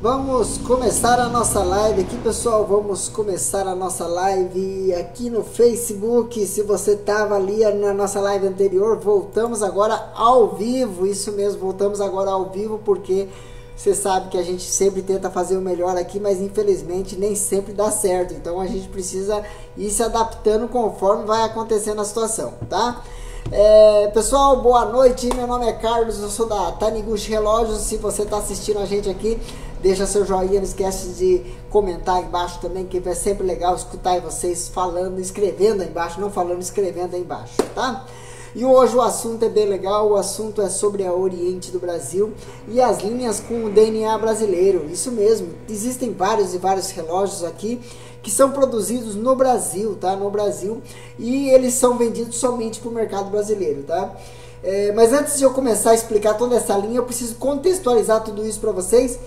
Vamos começar a nossa live aqui, pessoal. Vamos começar a nossa live aqui no Facebook. Se você estava ali na nossa live anterior, voltamos agora ao vivo. Isso mesmo, voltamos agora ao vivo porque você sabe que a gente sempre tenta fazer o melhor aqui, mas infelizmente nem sempre dá certo. Então a gente precisa ir se adaptando conforme vai acontecendo a situação, tá? É, pessoal, boa noite. Meu nome é Carlos, eu sou da Taniguchi Relógios. Se você está assistindo a gente aqui, deixa seu joinha, não esquece de comentar aí embaixo também, que é sempre legal escutar vocês falando, escrevendo aí embaixo, não falando, escrevendo aí embaixo, tá? E hoje o assunto é bem legal, o assunto é sobre a Oriente do Brasil e as linhas com o DNA brasileiro. Isso mesmo, existem vários e vários relógios aqui que são produzidos no Brasil, tá? No Brasil e eles são vendidos somente para o mercado brasileiro, tá? É, mas antes de eu começar a explicar toda essa linha, eu preciso contextualizar tudo isso para vocês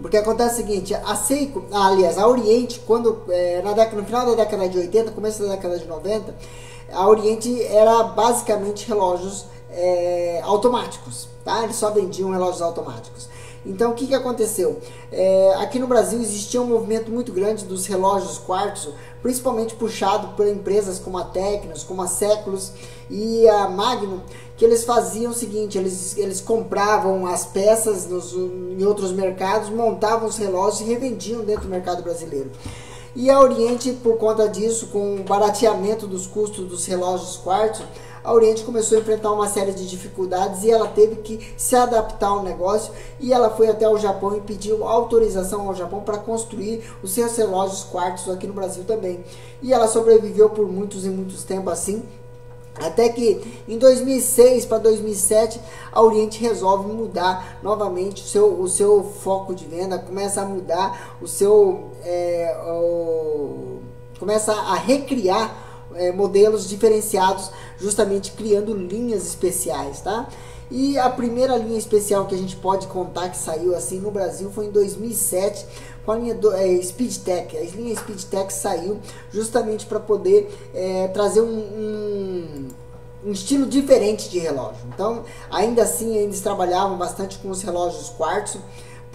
porque acontece o seguinte, a Seiko, ah, aliás, a Oriente, quando é, na década, no final da década de 80, começo da década de 90, a Oriente era basicamente relógios é, automáticos, tá? Eles só vendiam relógios automáticos. Então, o que, que aconteceu? É, aqui no Brasil existia um movimento muito grande dos relógios quartzo, principalmente puxado por empresas como a Tecnos, como a Séculos e a Magnum, que eles faziam o seguinte, eles, eles compravam as peças nos, em outros mercados, montavam os relógios e revendiam dentro do mercado brasileiro. E a Oriente, por conta disso, com o barateamento dos custos dos relógios quartzo, a Oriente começou a enfrentar uma série de dificuldades e ela teve que se adaptar ao negócio e ela foi até o Japão e pediu autorização ao Japão para construir os seus relógios quartos aqui no Brasil também. E ela sobreviveu por muitos e muitos tempos assim, até que em 2006 para 2007 a Oriente resolve mudar novamente o seu, o seu foco de venda, começa a mudar o seu. É, o, começa a recriar é, modelos diferenciados, justamente criando linhas especiais, tá? E a primeira linha especial que a gente pode contar que saiu assim no Brasil foi em 2007 com a linha do, é, SpeedTech. A linha SpeedTech saiu justamente para poder é, trazer um, um, um, estilo diferente de relógio. Então, ainda assim, eles trabalhavam bastante com os relógios quartzo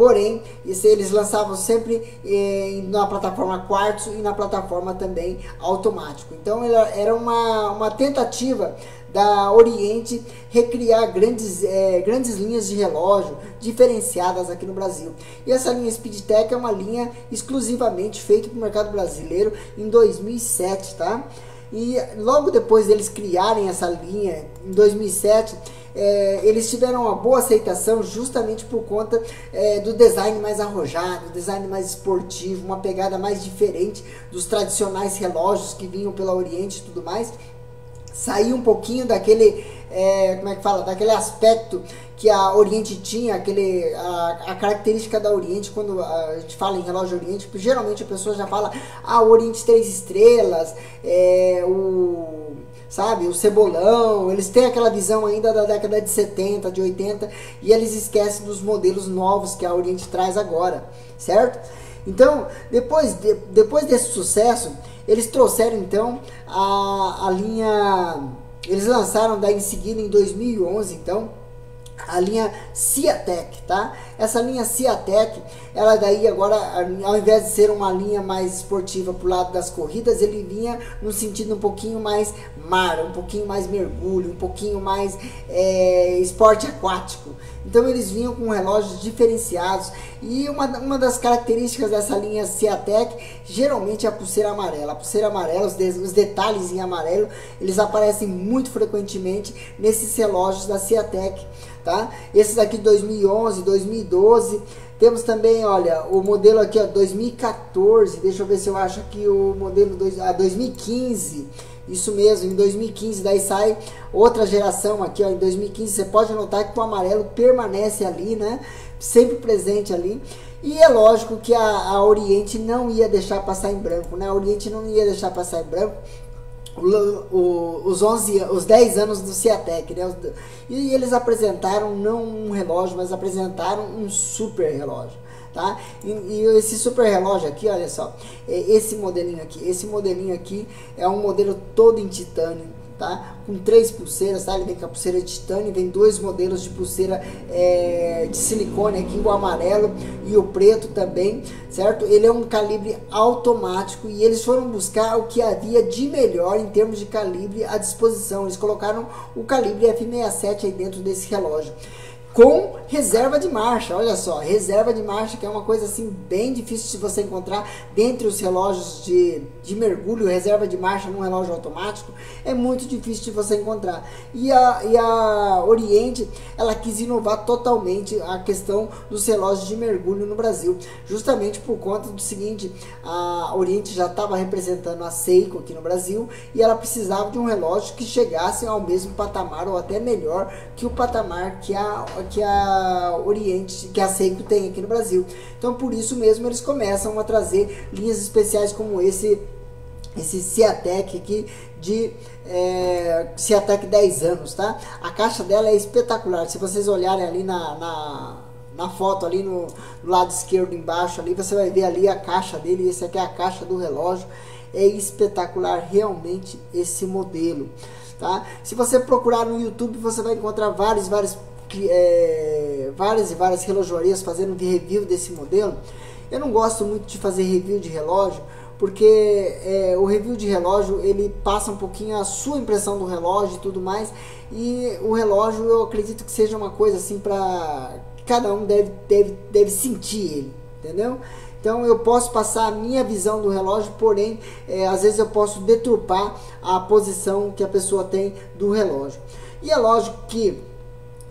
Porém, eles lançavam sempre eh, na plataforma quartzo e na plataforma também automático. Então era uma, uma tentativa da Oriente recriar grandes, eh, grandes linhas de relógio diferenciadas aqui no Brasil. E essa linha SpeedTech é uma linha exclusivamente feita para o mercado brasileiro em 2007, tá? E logo depois deles criarem essa linha, em 2007, é, eles tiveram uma boa aceitação justamente por conta é, do design mais arrojado, design mais esportivo, uma pegada mais diferente dos tradicionais relógios que vinham pela Oriente e tudo mais. Sair um pouquinho daquele, é, como é que fala, daquele aspecto que a Oriente tinha, aquele, a, a, característica da Oriente, quando a gente fala em relógio Oriente, geralmente a pessoa já fala, ah, o Oriente três estrelas, é, o sabe? O cebolão, eles têm aquela visão ainda da década de 70, de 80 e eles esquecem dos modelos novos que a Oriente traz agora, certo? Então, depois, de, depois desse sucesso, eles trouxeram então a, a linha. Eles lançaram daí em seguida em 2011, então, a linha Ciatec, tá? Essa linha Ciatec, ela daí agora, ao invés de ser uma linha mais esportiva pro lado das corridas, ele vinha no sentido um pouquinho mais mar, um pouquinho mais mergulho, um pouquinho mais é, esporte aquático. Então eles vinham com relógios diferenciados e uma, uma das características dessa linha Ciatec geralmente é a pulseira amarela. A pulseira amarela, os, de, os detalhes em amarelo, eles aparecem muito frequentemente nesses relógios da Ciatec tá? Esses aqui 2011, 2012. Temos também, olha, o modelo aqui, ó, 2014. Deixa eu ver se eu acho aqui o modelo dois, ah, 2015. Isso mesmo, em 2015 daí sai outra geração aqui, ó, em 2015 você pode notar que o amarelo permanece ali, né? Sempre presente ali. E é lógico que a, a Oriente não ia deixar passar em branco, né? A Oriente não ia deixar passar em branco o, os 11, os 10 anos do Ciatec, né? E eles apresentaram não um relógio, mas apresentaram um super relógio, tá? E, e, esse super relógio aqui, olha só, é esse modelinho aqui, esse modelinho aqui é um modelo todo em titânio, tá? Com três pulseiras, tá? Ele vem com a pulseira de titânio, vem dois modelos de pulseira é, de silicone aqui, o amarelo e o preto também, certo? Ele é um calibre automático e eles foram buscar o que havia de melhor em termos de calibre à disposição. Eles colocaram o calibre F67 aí dentro desse relógio com reserva de marcha. Olha só, reserva de marcha que é uma coisa assim bem difícil de você encontrar dentre os relógios de, de mergulho, reserva de marcha num relógio automático é muito difícil de você encontrar. E a, e a Oriente, ela quis inovar totalmente a questão dos relógios de mergulho no Brasil, justamente por conta do seguinte, a Oriente já estava representando a Seiko aqui no Brasil e ela precisava de um relógio que chegasse ao mesmo patamar ou até melhor que o patamar que a que a Oriente, que a Seiko tem aqui no Brasil. Então por isso mesmo eles começam a trazer linhas especiais como esse esse Ciatec aqui de é, Ciatec 10 anos, tá? A caixa dela é espetacular. Se vocês olharem ali na, na, na foto ali no, no, lado esquerdo embaixo ali, você vai ver ali a caixa dele. Esse aqui é a caixa do relógio. É espetacular realmente esse modelo, tá? Se você procurar no YouTube, você vai encontrar vários, vários é, várias e várias relojarias fazendo review desse modelo. Eu não gosto muito de fazer review de relógio, porque é, o review de relógio ele passa um pouquinho a sua impressão do relógio e tudo mais, e o relógio eu acredito que seja uma coisa assim para cada um deve, deve, deve sentir ele, entendeu? Então eu posso passar a minha visão do relógio, porém é, às vezes eu posso deturpar a posição que a pessoa tem do relógio. E é lógico que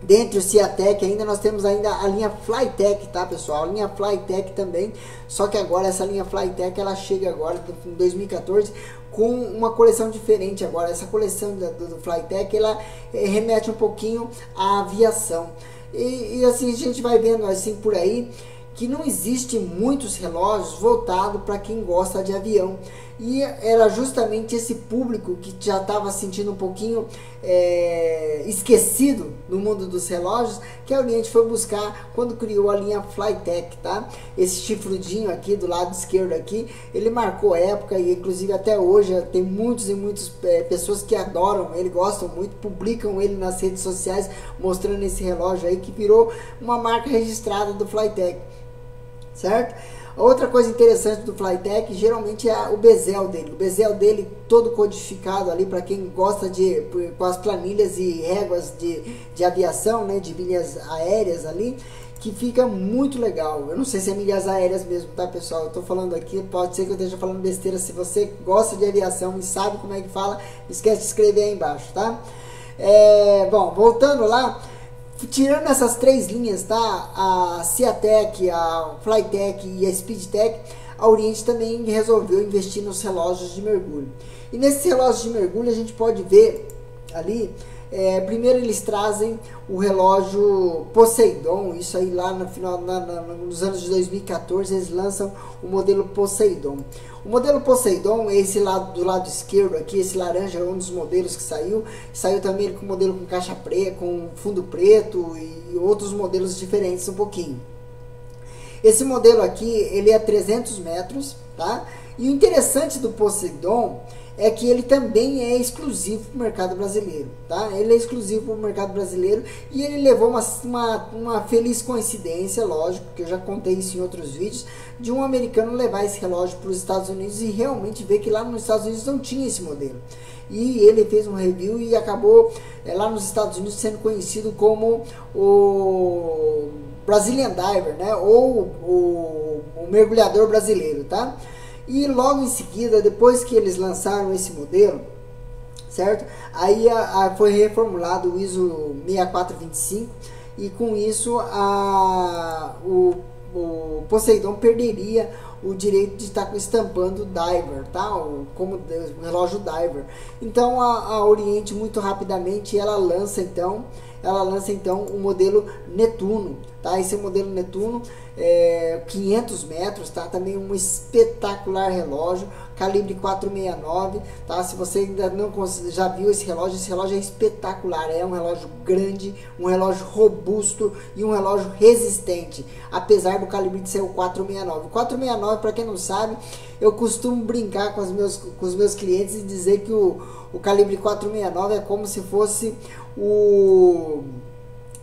Dentre o Ciatec ainda nós temos ainda a linha Flytech, tá pessoal? A linha Flytech também, só que agora essa linha Flytech ela chega agora em 2014 com uma coleção diferente agora. Essa coleção do, do Flytech ela é, remete um pouquinho à aviação. E, e assim a gente vai vendo assim por aí que não existe muitos relógios voltados para quem gosta de avião. E era justamente esse público que já estava sentindo um pouquinho é, esquecido no mundo dos relógios que a Oriente foi buscar quando criou a linha Flytech, tá? Esse chifrudinho aqui do lado esquerdo aqui, ele marcou época e inclusive até hoje tem muitos e muitas é, pessoas que adoram ele, gostam muito, publicam ele nas redes sociais mostrando esse relógio aí que virou uma marca registrada do Flytech, certo? Outra coisa interessante do Flytech geralmente é o bezel dele. O bezel dele todo codificado ali para quem gosta de com as planilhas e réguas de, de aviação, né, de milhas aéreas ali, que fica muito legal. Eu não sei se é milhas aéreas mesmo, tá, pessoal? Eu tô falando aqui, pode ser que eu esteja falando besteira. Se você gosta de aviação e sabe como é que fala, esquece de escrever aí embaixo, tá? É, bom, voltando lá, tirando essas três linhas, tá? A Ciatec, a Flytech e a Speedtech, a Oriente também resolveu investir nos relógios de mergulho. E nesses relógios de mergulho a gente pode ver ali, é, primeiro eles trazem o relógio Poseidon, isso aí lá no final, na, na, nos anos de 2014 eles lançam o modelo Poseidon. O modelo Poseidon, esse lado do lado esquerdo aqui, esse laranja é um dos modelos que saiu. Saiu também com modelo com caixa preta, com fundo preto e outros modelos diferentes um pouquinho. Esse modelo aqui, ele é 300 metros, tá? E o interessante do Poseidon é que ele também é exclusivo para o mercado brasileiro, tá? Ele é exclusivo para o mercado brasileiro e ele levou uma, uma, uma, feliz coincidência, lógico, que eu já contei isso em outros vídeos, de um americano levar esse relógio para os Estados Unidos e realmente ver que lá nos Estados Unidos não tinha esse modelo. E ele fez um review e acabou é, lá nos Estados Unidos sendo conhecido como o Brazilian Diver, né? Ou o, o mergulhador brasileiro, tá? E logo em seguida, depois que eles lançaram esse modelo, certo? Aí a, a, foi reformulado o ISO 6425 e com isso a, o, o Poseidon perderia o direito de estar estampando diver, tá? O, como o relógio diver. Então a, a Oriente muito rapidamente ela lança então ela lança então o modelo Netuno, tá? Esse é o modelo Netuno, é, 500 metros, tá? Também um espetacular relógio, calibre 469, tá? Se você ainda não já viu esse relógio, esse relógio é espetacular, é um relógio grande, um relógio robusto e um relógio resistente, apesar do calibre de ser o 469. O 469, para quem não sabe, eu costumo brincar com os meus, com os meus clientes e dizer que o o calibre 469 é como se fosse o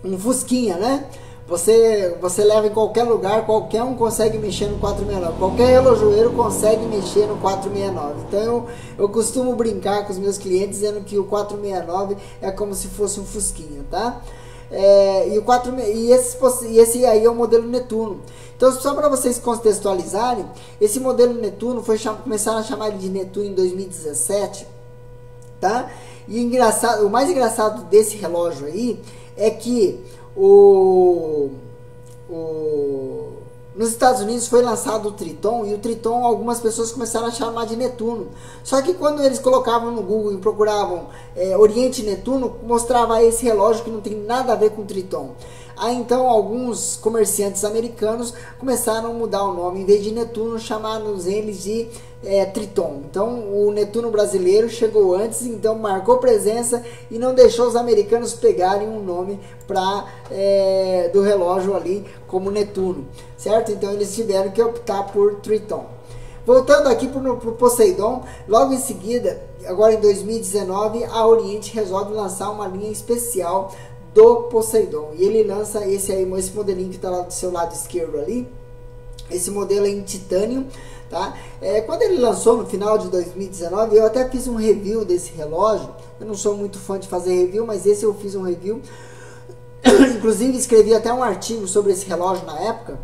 um fusquinha, né? Você, você leva em qualquer lugar, qualquer um consegue mexer no 469. Qualquer relojoeiro consegue mexer no 469. Então eu, eu costumo brincar com os meus clientes dizendo que o 469 é como se fosse um Fusquinha, tá? É, e, o 4, e, esse, e esse aí é o modelo Netuno. Então, só para vocês contextualizarem, esse modelo Netuno foi começaram a chamar ele de Netuno em 2017, tá? E engraçado, o mais engraçado desse relógio aí é que o, o, nos Estados Unidos foi lançado o Triton e o Triton algumas pessoas começaram a chamar de Netuno. Só que quando eles colocavam no Google e procuravam é, Oriente Netuno, mostrava esse relógio que não tem nada a ver com Triton. Aí então alguns comerciantes americanos começaram a mudar o nome, em vez de Netuno, chamaram eles de é, Triton. Então o Netuno brasileiro chegou antes, então marcou presença e não deixou os americanos pegarem um nome para é, do relógio ali como Netuno, certo? Então eles tiveram que optar por Triton. Voltando aqui para o Poseidon, logo em seguida, agora em 2019, a Oriente resolve lançar uma linha especial do Poseidon. E ele lança esse aí, esse modelinho que está lá do seu lado esquerdo ali. Esse modelo é em titânio, tá? É, quando ele lançou no final de 2019, eu até fiz um review desse relógio. Eu não sou muito fã de fazer review, mas esse eu fiz um review. Inclusive escrevi até um artigo sobre esse relógio na época,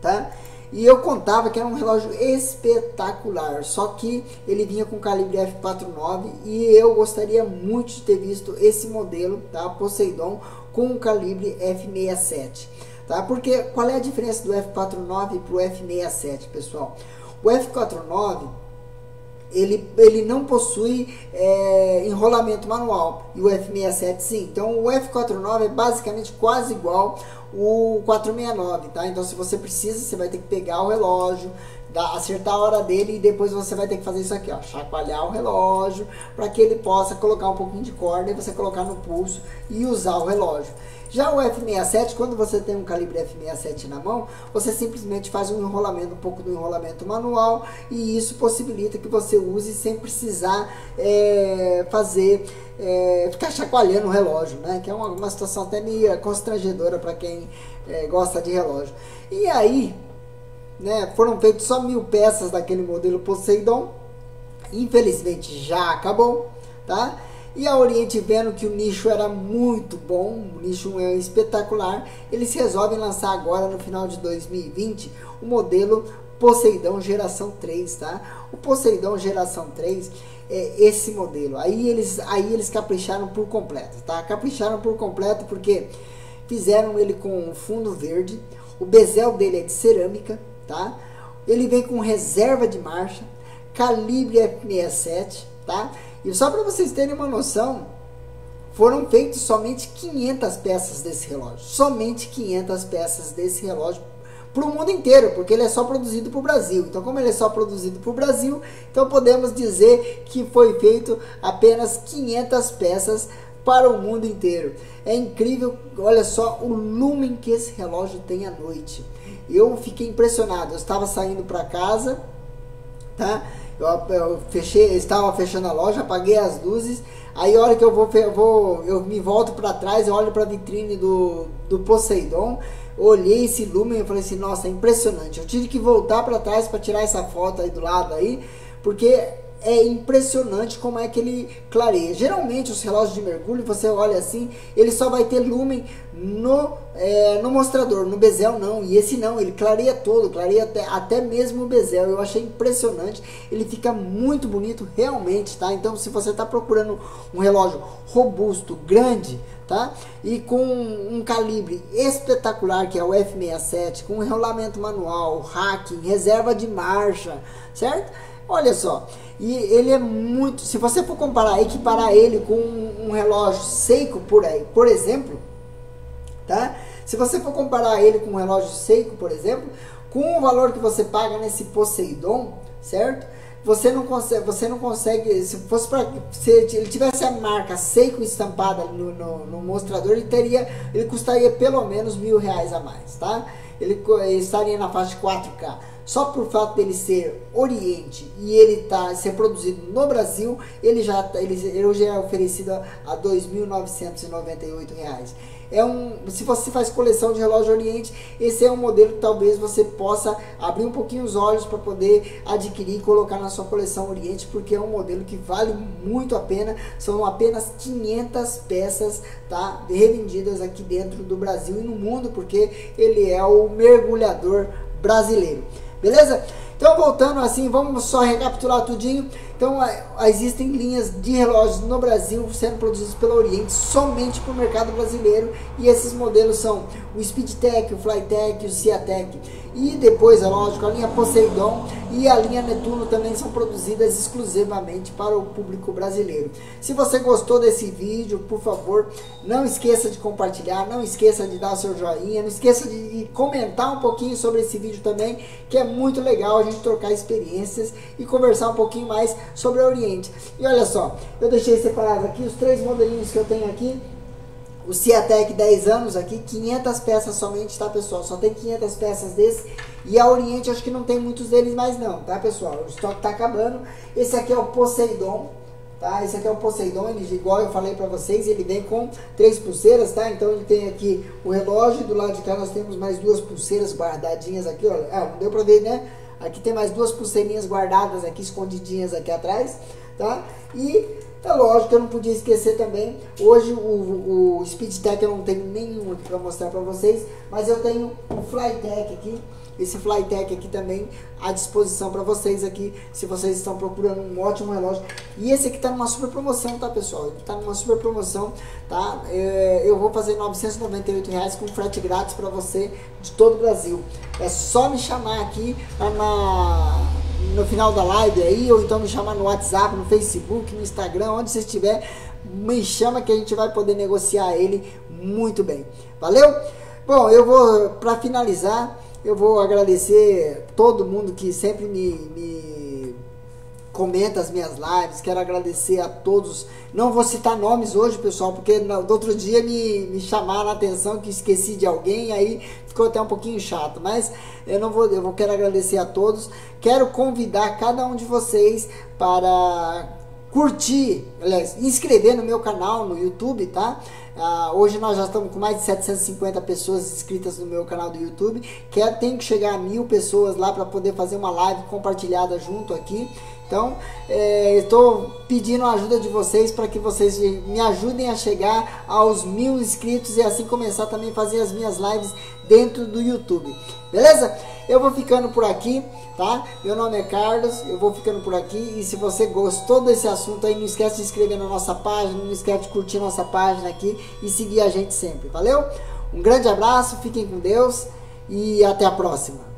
tá? E eu contava que era um relógio espetacular, só que ele vinha com calibre f4.9 e eu gostaria muito de ter visto esse modelo, tá? Poseidon, com calibre f67, tá? Porque qual é a diferença do f4.9 para o f67, pessoal? O f4.9 ele, ele não possui é, enrolamento manual e o F67 sim. Então o F49 é basicamente quase igual o 469, tá? Então se você precisa, você vai ter que pegar o relógio, acertar a hora dele e depois você vai ter que fazer isso aqui, ó, chacoalhar o relógio para que ele possa colocar um pouquinho de corda e você colocar no pulso e usar o relógio. Já o F67, quando você tem um calibre F67 na mão, você simplesmente faz um enrolamento, um pouco do enrolamento manual e isso possibilita que você use sem precisar é, fazer, é, ficar chacoalhando o relógio, né? Que é uma, uma situação até meio constrangedora para quem é, gosta de relógio. E aí, né, foram feitas só mil peças daquele modelo Poseidon, infelizmente já acabou, tá? E a Oriente vendo que o nicho era muito bom, o nicho é espetacular, eles resolvem lançar agora no final de 2020 o modelo Poseidon geração 3, tá? O Poseidon geração 3 é esse modelo. Aí eles aí eles capricharam por completo, tá? Capricharam por completo porque fizeram ele com fundo verde, o bezel dele é de cerâmica, tá? Ele vem com reserva de marcha, calibre F67, tá? E só para vocês terem uma noção, foram feitas somente 500 peças desse relógio. Somente 500 peças desse relógio para o mundo inteiro, porque ele é só produzido para o Brasil. Então, como ele é só produzido para o Brasil, então podemos dizer que foi feito apenas 500 peças para o mundo inteiro. É incrível, olha só o lumen que esse relógio tem à noite. Eu fiquei impressionado. Eu estava saindo para casa, tá? Eu, eu fechei, eu estava fechando a loja, apaguei as luzes. Aí a hora que eu vou, eu, vou, eu me volto para trás, eu olho para a vitrine do, do Poseidon, olhei esse lumen e falei assim, nossa, é impressionante. Eu tive que voltar para trás para tirar essa foto aí do lado aí, porque é impressionante como é que ele clareia. Geralmente os relógios de mergulho, você olha assim, ele só vai ter lumen no, é, no mostrador, no bezel não. E esse não, ele clareia todo, clareia até, até mesmo o bezel. Eu achei impressionante, ele fica muito bonito realmente, tá? Então se você está procurando um relógio robusto, grande, tá? E com um calibre espetacular que é o F67, com enrolamento manual, hacking, reserva de marcha, certo? Olha só, e ele é muito. Se você for comparar, equiparar ele com um, relógio Seiko por aí, por exemplo, tá? Se você for comparar ele com um relógio Seiko, por exemplo, com o valor que você paga nesse Poseidon, certo? você não consegue, você não consegue, se fosse para se ele tivesse a marca Seiko estampada no, no, no, mostrador, ele teria, ele custaria pelo menos mil reais a mais, tá? Ele, ele estaria na faixa de 4K. Só por fato dele ser Oriente e ele tá ser produzido no Brasil, ele já tá, ele, ele hoje é oferecido a 2.998 reais é um, se você faz coleção de relógio Oriente, esse é um modelo que talvez você possa abrir um pouquinho os olhos para poder adquirir e colocar na sua coleção Oriente, porque é um modelo que vale muito a pena. São apenas 500 peças, tá, revendidas aqui dentro do Brasil e no mundo, porque ele é o mergulhador brasileiro. Beleza? Então, voltando assim, vamos só recapitular tudinho. Então, existem linhas de relógios no Brasil sendo produzidos pela Oriente somente para o mercado brasileiro. E esses modelos são o Speedtech, o Flytech, o Ciatec. E depois, é lógico, a linha Poseidon e a linha Netuno também são produzidas exclusivamente para o público brasileiro. Se você gostou desse vídeo, por favor, não esqueça de compartilhar, não esqueça de dar seu joinha, não esqueça de comentar um pouquinho sobre esse vídeo também, que é muito legal gente trocar experiências e conversar um pouquinho mais sobre o Oriente. E olha só, eu deixei separado aqui os três modelinhos que eu tenho aqui o Ciatec 10 anos aqui, 500 peças somente, tá pessoal? Só tem 500 peças desse. E a Oriente acho que não tem muitos deles mais não, tá pessoal? O estoque tá acabando. Esse aqui é o Poseidon, tá? Esse aqui é o Poseidon, ele, igual eu falei para vocês, ele vem com três pulseiras, tá? Então ele tem aqui o relógio, do lado de cá nós temos mais duas pulseiras guardadinhas aqui, olha. Ah, não deu para ver, né? Aqui tem mais duas pulseirinhas guardadas aqui, escondidinhas aqui atrás, tá? E é lógico que eu não podia esquecer também. Hoje o, o Speedtech eu não tenho nenhum aqui para mostrar para vocês, mas eu tenho o Flytech aqui. Esse Flytech aqui também à disposição para vocês aqui, se vocês estão procurando um ótimo relógio. E esse aqui está numa super promoção, tá pessoal? Ele está numa super promoção, tá? É, eu vou fazer 998 reais com frete grátis para você de todo o Brasil. É só me chamar aqui na no final da live aí, ou então me chamar no WhatsApp, no Facebook, no Instagram, onde você estiver, me chama que a gente vai poder negociar ele muito bem. Valeu? Bom, eu vou, para finalizar, eu vou agradecer todo mundo que sempre me, me comenta as minhas lives. Quero agradecer a todos. Não vou citar nomes hoje, pessoal, porque no outro dia me, me chamaram a atenção que esqueci de alguém, aí ficou até um pouquinho chato. Mas eu não vou, eu vou quero agradecer a todos. Quero convidar cada um de vocês para curtir, aliás, inscrever no meu canal no YouTube, tá? Uh, hoje nós já estamos com mais de 750 pessoas inscritas no meu canal do YouTube. Quero, tem que chegar a mil pessoas lá para poder fazer uma live compartilhada junto aqui. Então, é, estou pedindo a ajuda de vocês para que vocês me ajudem a chegar aos mil inscritos e assim começar também a fazer as minhas lives dentro do YouTube. Beleza? Eu vou ficando por aqui, tá? Meu nome é Carlos, eu vou ficando por aqui e se você gostou desse assunto aí, não esquece de se inscrever na nossa página, não esquece de curtir nossa página aqui e seguir a gente sempre, valeu? Um grande abraço, fiquem com Deus e até a próxima.